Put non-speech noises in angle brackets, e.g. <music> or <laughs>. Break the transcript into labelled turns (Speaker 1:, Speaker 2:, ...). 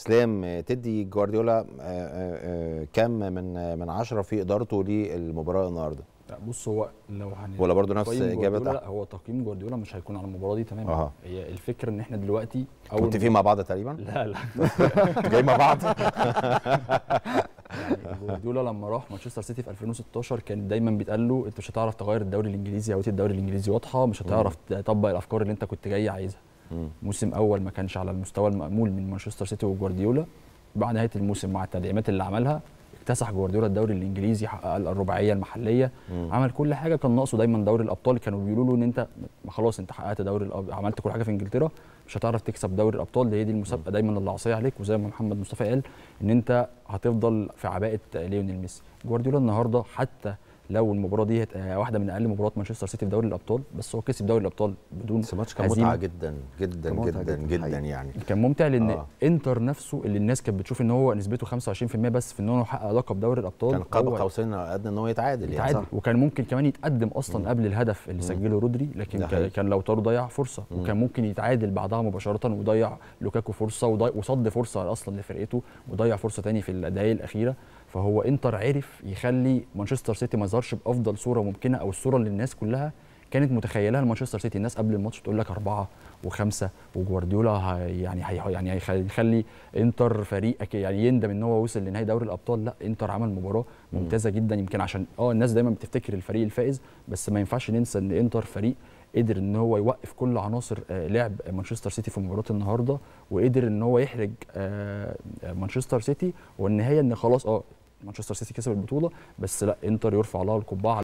Speaker 1: إسلام آه، تدي جوارديولا آه، آه، كم من من عشرة في إدارته للمباراة النهارده.
Speaker 2: لا بص هو لو هن
Speaker 1: ولا برضه نفس اجابه
Speaker 2: لا هو تقييم جوارديولا مش هيكون على المباراة دي تماما.
Speaker 1: أها.
Speaker 2: هي الفكرة إن إحنا دلوقتي
Speaker 1: كنتوا متفقين مع بعض تقريبا؟
Speaker 2: لا لا. <laughs>
Speaker 1: جاي مع بعض.
Speaker 2: يعني جوارديولا لما راح مانشستر سيتي في 2016 كان دايما بيتقال له أنت مش هتعرف تغير الدوري الإنجليزي هويه الدوري الإنجليزي واضحة مش هتعرف تطبق الأفكار اللي أنت كنت جاي عايزها. موسم أول ما كانش على المستوى المأمول من مانشستر سيتي وجوارديولا بعد نهاية الموسم مع التدعيمات اللي عملها اكتسح جوارديولا الدوري الإنجليزي حقق الرباعية المحلية
Speaker 1: مم.
Speaker 2: عمل كل حاجة كان ناقصه دايما دوري الأبطال. كانوا بيقولوا له إن أنت خلاص أنت حققت دوري الأب... عملت كل حاجة في إنجلترا مش هتعرف تكسب دوري الأبطال. هي دي المسابقة دايما اللي عصيه عليك. وزي ما محمد مصطفى قال إن أنت هتفضل في عباءة ليونيل ميسي. جوارديولا النهارده حتى لو المباراة دي آه، واحدة من أقل مباريات مانشستر سيتي في دوري الأبطال بس هو كسب دوري الأبطال بدون
Speaker 1: بس الماتش كان. متعة جدا جدا جدا
Speaker 3: جداً،
Speaker 1: جدا. يعني
Speaker 2: كان ممتع لأن
Speaker 1: آه.
Speaker 2: إنتر نفسه اللي الناس كانت بتشوف إن هو نسبته 25% بس في إن هو حقق لقب دوري الأبطال
Speaker 1: كان قاب قوسين أو ادنى إن هو يتعادل يعني
Speaker 2: يتعادل وكان ممكن كمان يتقدم أصلا قبل الهدف اللي سجله رودري لكن كان. كان لاوتارو ضيع فرصة
Speaker 1: مم.
Speaker 2: وكان ممكن يتعادل بعدها مباشرة وضيع لوكاكو فرصة وصد فرصة أصلا لفرقته وضيع فرصة تاني في الدقائق الأخيرة فهو انتر عرف يخلي مانشستر سيتي ما يظهرش بأفضل صورة ممكنة أو الصورة اللي الناس كلها كانت متخيلها لمانشستر سيتي. الناس قبل الماتش تقول لك أربعة وخمسة وجوارديولا يعني هي يعني هيخ- هيخلي انتر فريق يعني يندم إن هو وصل لنهائي دوري الأبطال. لا انتر عمل مباراة ممتازة جدا. يمكن عشان آه الناس دايما بتفتكر الفريق الفائز بس ما ينفعش ننسى إن انتر فريق قدر إن هو يوقف كل عناصر آه، لعب مانشستر سيتي في مباراة النهارده وقدر إن هو يحرج آه، مانشستر سيتي. والنهاية إن خلاص آه مانشستر سيتي كسب البطولة بس لا انتر يرفع لها القبعة